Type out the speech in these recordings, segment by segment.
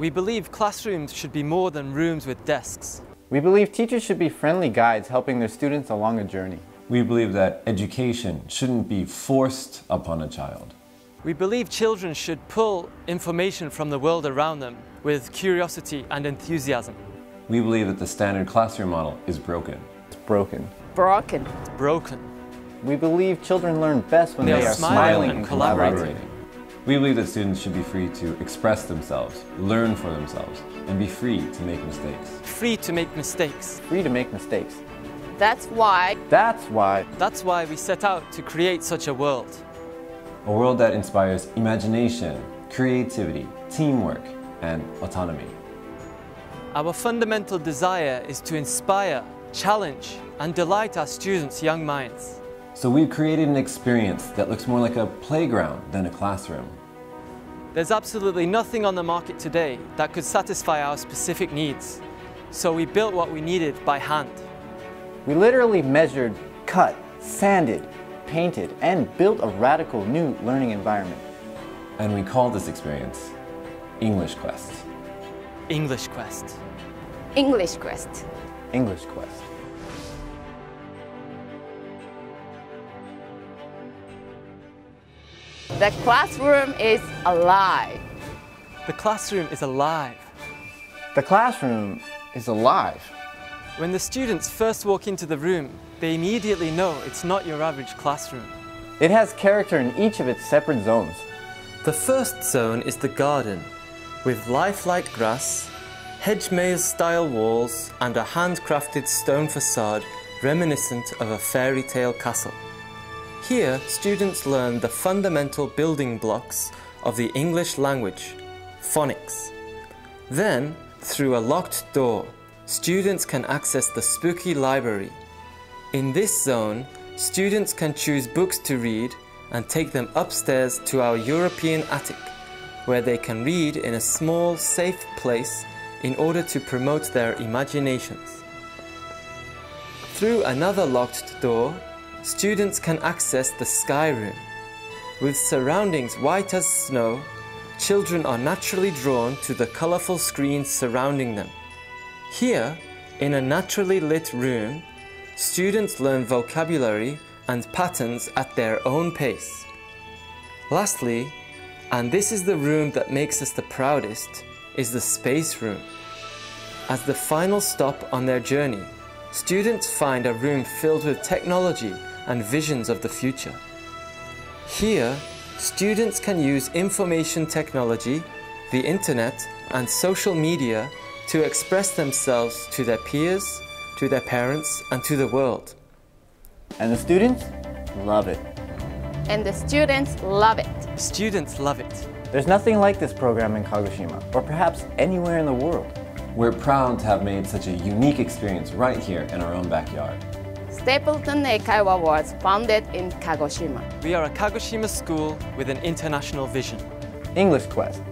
We believe classrooms should be more than rooms with desks. We believe teachers should be friendly guides helping their students along a journey. We believe that education shouldn't be forced upon a child. We believe children should pull information from the world around them with curiosity and enthusiasm. We believe that the standard classroom model is broken. It's broken. Broken. It's broken. We believe children learn best when They they, are are smiling smiling and and collaborating. collaborating. We believe that students should be free to express themselves, learn for themselves, and be free to make mistakes. Free to make mistakes. Free to make mistakes. That's why That's why That's why we set out to create such a world. A world that inspires imagination, creativity, teamwork, and autonomy. Our fundamental desire is to inspire, challenge, and delight our students' young minds. So we've created an experience that looks more like a playground than a classroom. There's absolutely nothing on the market today that could satisfy our specific needs. So we built what we needed by hand. we literally measured, cut, sanded, painted, and built a radical new learning environment. And we call this experience English Quest. English Quest. English Quest. English Quest. The classroom is alive. The classroom is alive. The classroom is alive. When the students first walk into the room, they immediately know it's not your average classroom. It has character in each of its separate zones. The first zone is the garden, with lifelike grass, hedge maze style walls, and a handcrafted stone facade reminiscent of a fairy tale castle. Here, students learn the fundamental building blocks of the English language, phonics. Then, through a locked door, students can access the spooky library. In this zone, students can choose books to read and take them upstairs to our European attic, where they can read in a small, safe place in order to promote their imaginations. Through another locked door, students can access the sky room. With surroundings white as snow, children are naturally drawn to the colorful screens surrounding them. Here, in a naturally lit room, students learn vocabulary and patterns at their own pace. Lastly, and this is the room that makes us the proudest, is the space room. As the final stop on their journey, students find a room filled with technology and visions of the future. Here, students can use information technology, the internet, and social media to express themselves to their peers, to their parents, and to the world. And the students love it. And the students love it. Students love it. There's nothing like this program in Kagoshima, or perhaps anywhere in the world. We're proud to have made such a unique experience right here in our own backyard. Stapleton Eikaiwa was founded in Kagoshima. We are a Kagoshima school with an international vision. English Quest,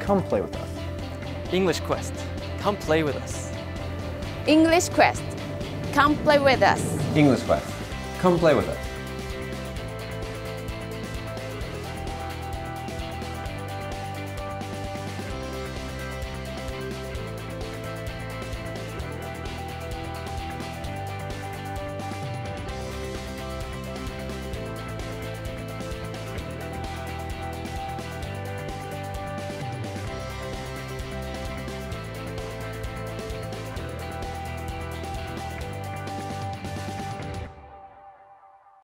come play with us. English Quest, come play with us. English Quest. Come play with us. English Quest, come play with us.